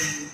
Oh,